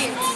kids.